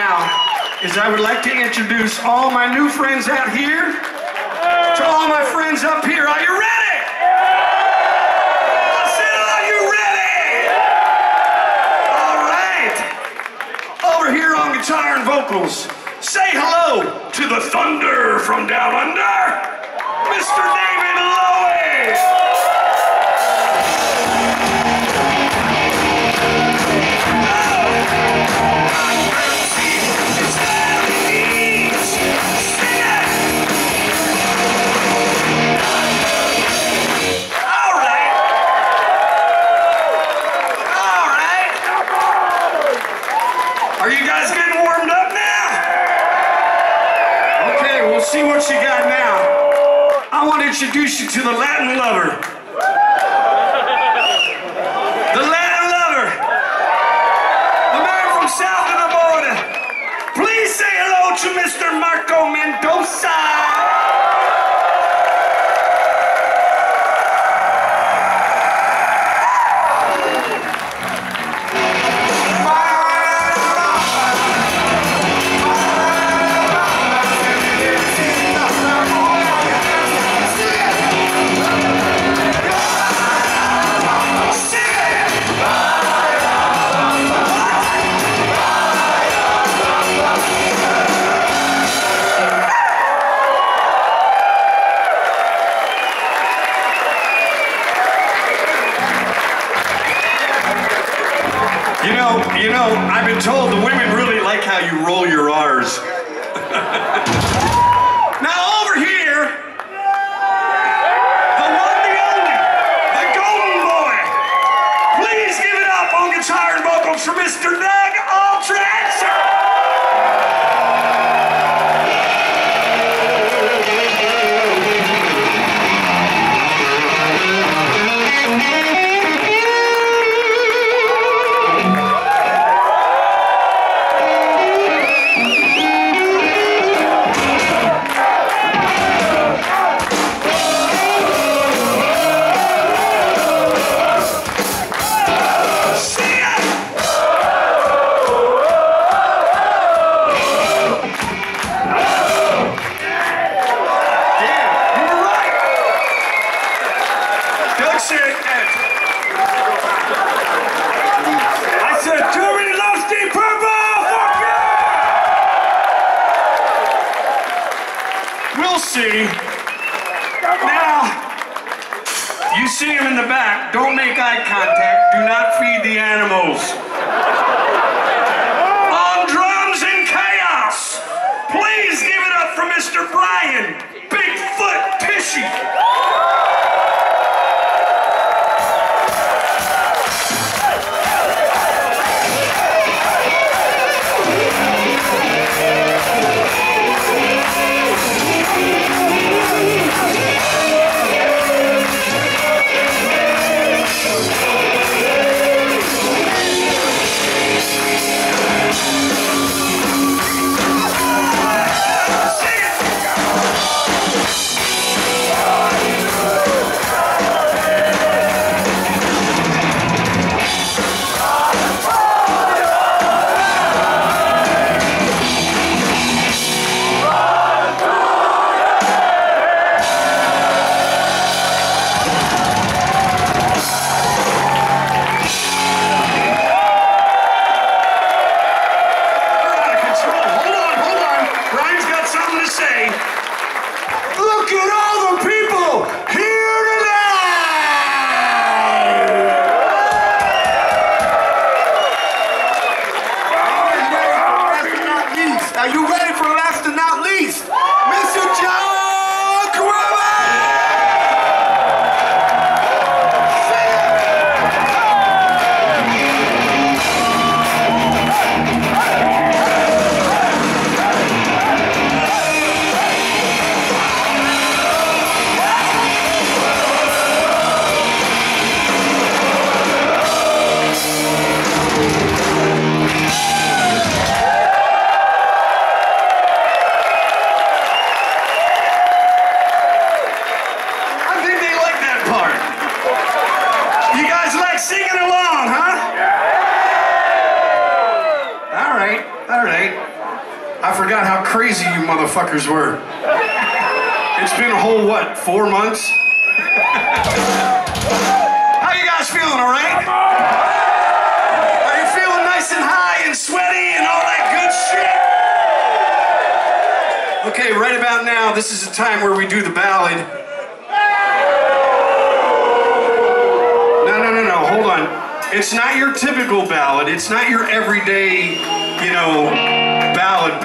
now is I would like to introduce all my new friends out here to all my friends up here. Are you ready? Are you ready? All right. Over here on guitar and vocals, say hello to the thunder from down under, Mr. introduce you to the Latin lover. The Latin lover. The man from south of the border. Please say hello to Mr. Marco Mendoza. Told the women really like how you roll your R's. now over here, the one, the only, the golden boy. Please give it up on guitar and vocals for Mr. Doug see. Now, you see him in the back. Don't make eye contact. Do not feed the animals. On drums and chaos, please give it up for Mr. Brian I forgot how crazy you motherfuckers were. It's been a whole, what, four months? how you guys feeling, all right? Are you feeling nice and high and sweaty and all that good shit? Okay, right about now, this is the time where we do the ballad. No, no, no, no, hold on. It's not your typical ballad. It's not your everyday, you know, ballad.